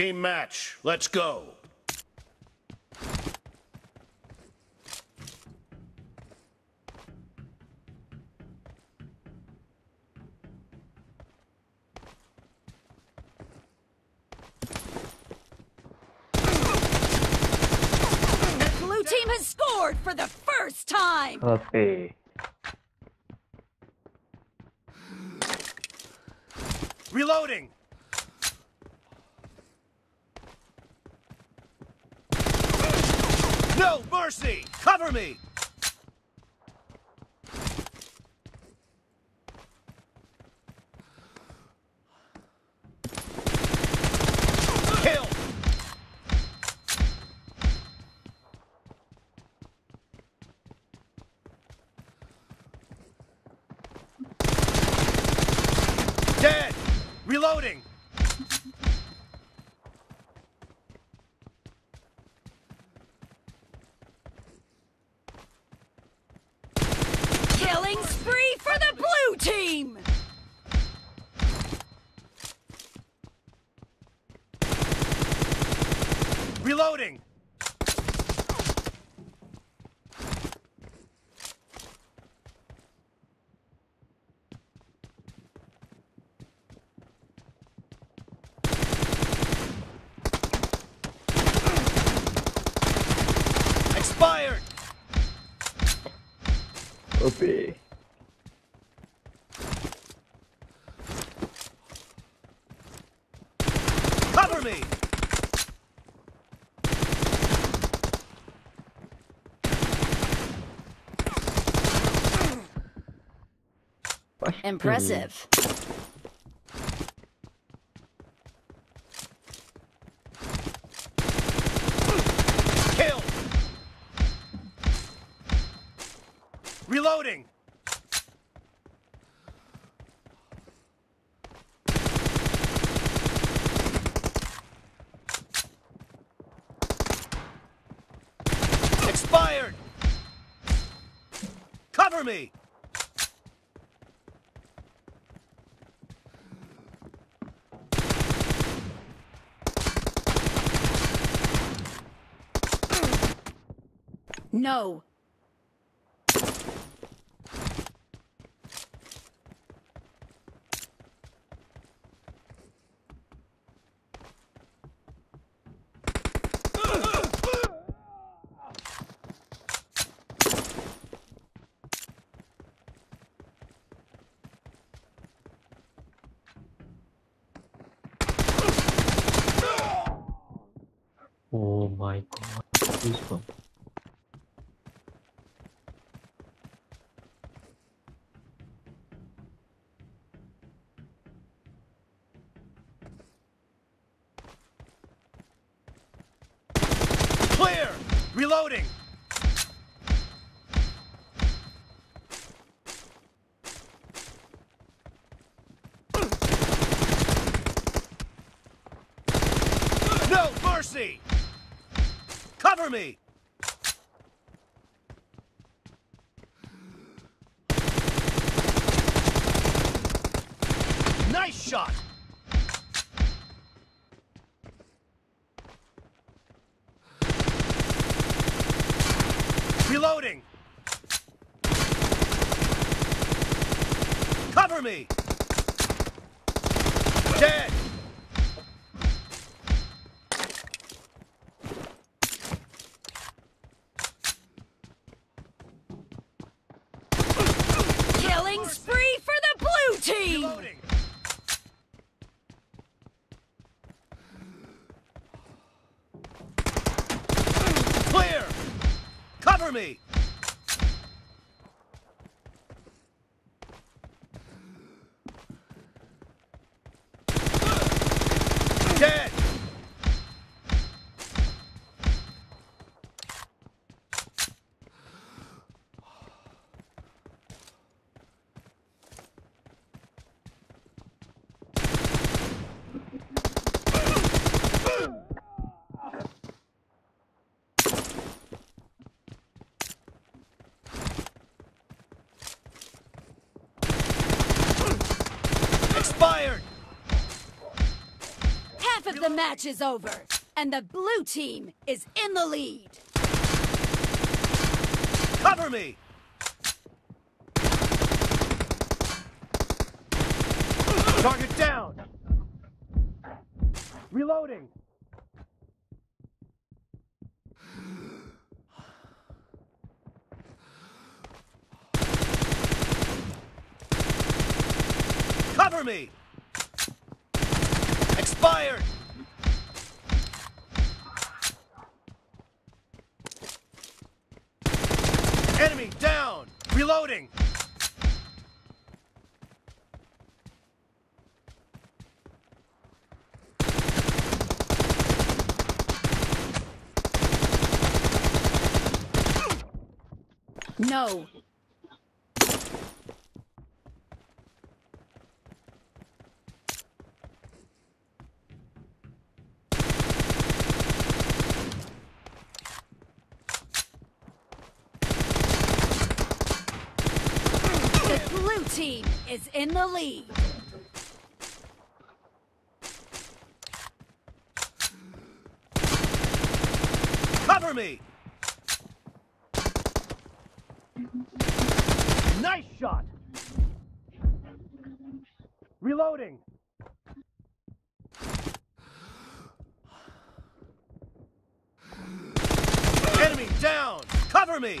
Team match. Let's go. The blue team has scored for the first time. Okay. Reloading. No mercy. Cover me. Kill. Dead. Reloading. Killing spree for the blue team. Reloading. Expired. Okay. Cover me. Impressive. Kill. Reloading. Expired. Cover me. No. Reloading. No mercy. Cover me. Nice shot. Reloading. Cover me. Dead. Killing spree for the blue team. Reloading. Clear. Cover me. Match is over, and the blue team is in the lead. Cover me! Target down! Reloading! Cover me! Expired! Enemy down! Reloading! No. The blue team is in the lead. Cover me! Nice shot! Reloading! Enemy down! Cover me!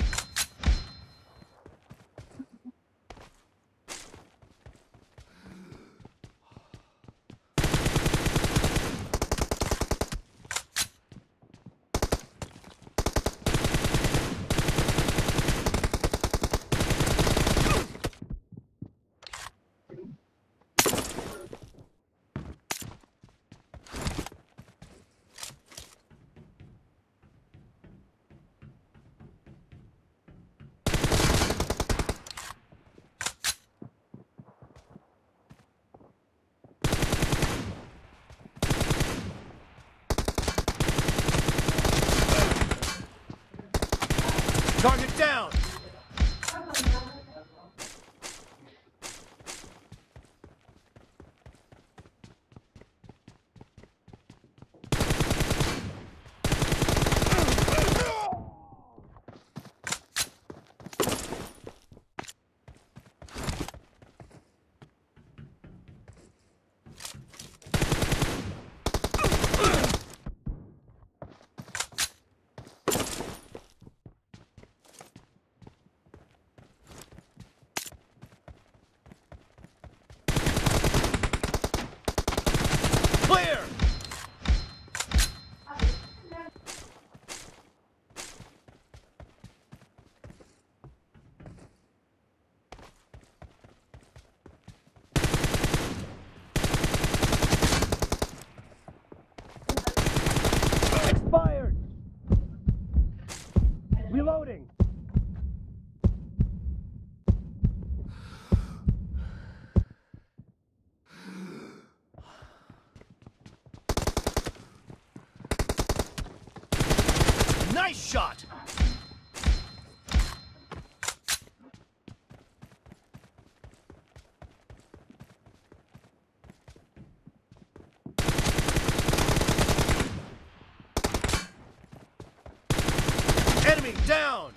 Down!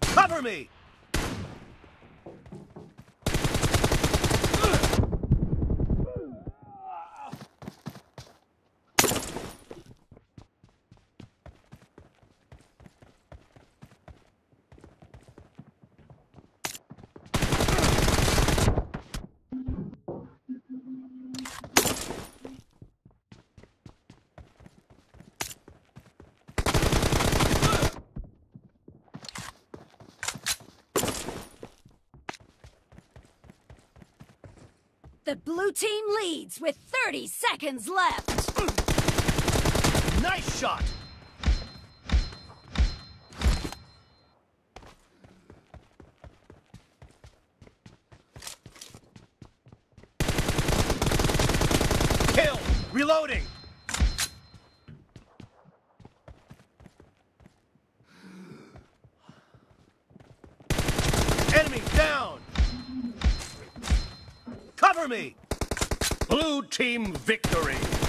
Cover me! The blue team leads with 30 seconds left. Nice shot! Kill! Reloading! Cover me! Blue team victory!